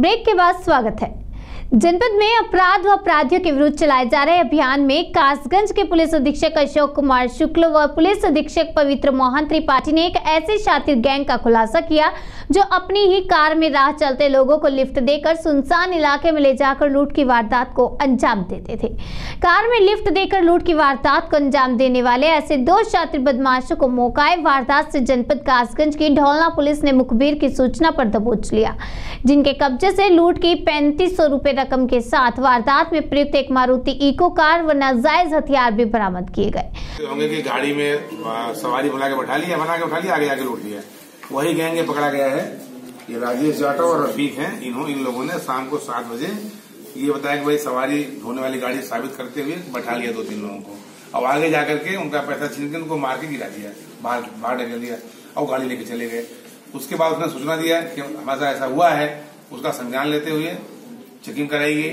Break के बाद स्वागत है। जनपद में अपराध व अपराधियों के विरुद्ध चलाए जा रहे अभियान में कासगंज के पुलिस अधीक्षक अशोक कुमार शुक्ल व पुलिस अधीक्षक पवित्र मोहन त्रिपाठी ने एक ऐसे शातिर गैंग का खुलासा किया, जो अपनी ही कार में राह चलते लोगों को लिफ्ट देकर सुनसान इलाके में ले जाकर लूट की वारदात को अंजाम देते थे। कार में लिफ्ट देकर लूट की वारदात को अंजाम देने वाले ऐसे दो शातिर बदमाशों को मौकाए वारदात से जनपद कासगंज की ढोलना पुलिस ने मुखबिर की सूचना पर दबोच लिया, जिनके कब्जे से लूट की पैंतीस सौ रकम के साथ वारदात में प्रयुक्त एक मारुति इको कार व नाजायज हथियार भी बरामद किए गए। होंगे कि गाड़ी में सवारी बुला के बैठा लिया, बना के बैठा लिया, आगे आके लूट लिया। वही गैंग पकड़ा गया है। ये राजेश जाटव और रफीक हैं। इन्हों, इन लोगों ने शाम को सात बजे ये बताया कि भाई सवारी ढोने वाली गाड़ी साबित करते हुए बैठा लिया दो तीन लोगों को। अब आगे जाकर के उनका पैसा छीन के उनको मार के गिरा दिया, बाहर बाहर ढकेल दिया और गाड़ी लेके चले गए। उसके बाद उसने सूचना दिया कि हमारे ऐसा हुआ है, उसका संज्ञान लेते हुए चेकिंग कराई गई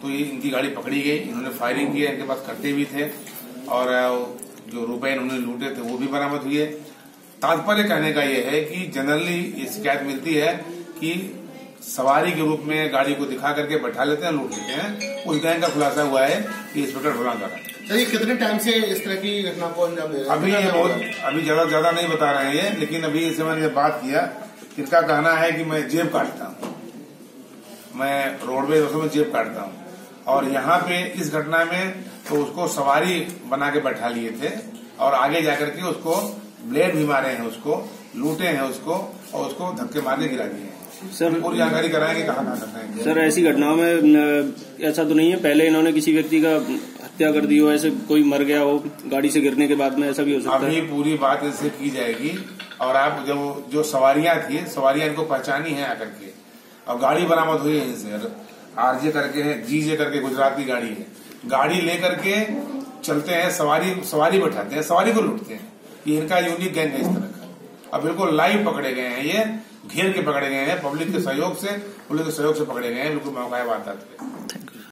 तो ये इनकी गाड़ी पकड़ी गई इन्होंने फायरिंग की इनके पास करते भी थे और जो रुपए इन्होंने लूटे थे वो भी बरामद हुए। तात्पर्य कहने का ये है कि जनरली ये शिकायत मिलती है कि सवारी के रूप में गाड़ी को दिखा करके बैठा लेते हैं लूट लेते हैं। उस गैंग का खुलासा हुआ है कि इंस्पेक्टर ढोला का सर ये कितने टाइम से इस तरह की घटना को अंजाम दे अभी ये बहुत अभी ज़्यादा ज़्यादा नहीं बता रहे हैं लेकिन अभी इसे मैंने जब बात किया। इनका कहना है कि मैं जेब काटता हूँ। मैं रोडवेज़ बसों में जेब काटता हूँ। और यहाँ पे इस घटना में तो उसको सवारी बना के बैठा लिए थे और आगे जाकर के उसको ब्लेड भी मारे हैं उसको लूटे हैं उसको और उसको धक्के मार के गिरा दिए सर पूरी जानकारी कराएँगे कहाँ कहाँ करते हैं। सर ऐसी घटनाओं में ऐसा तो नहीं है। पहले इन्होंने किसी व्यक्ति का हत्या कर दी हो ऐसे कोई मर गया हो गाड़ी से गिरने के बाद में ऐसा भी हो सकता है? पूरी बात इससे की जाएगी और आप जो जो सवारियाँ थी सवारियाँ इनको पहचानी है आकर के। और गाड़ी बरामद हुई है इनसे आरजे करके है, जीजे करके गुजरात गाड़ी है। गाड़ी लेकर के चलते हैं, सवारी सवारी बैठाते हैं, सवारी को लूटते हैं। ये इनका यूनिक गैंग है इस तरह का। अब बिल्कुल लाइव पकड़े गए हैं, ये घेर के पकड़े गए हैं पब्लिक के सहयोग से, पुलिस के सहयोग से पकड़े गए हैं, बिल्कुल मौका है वारदात पे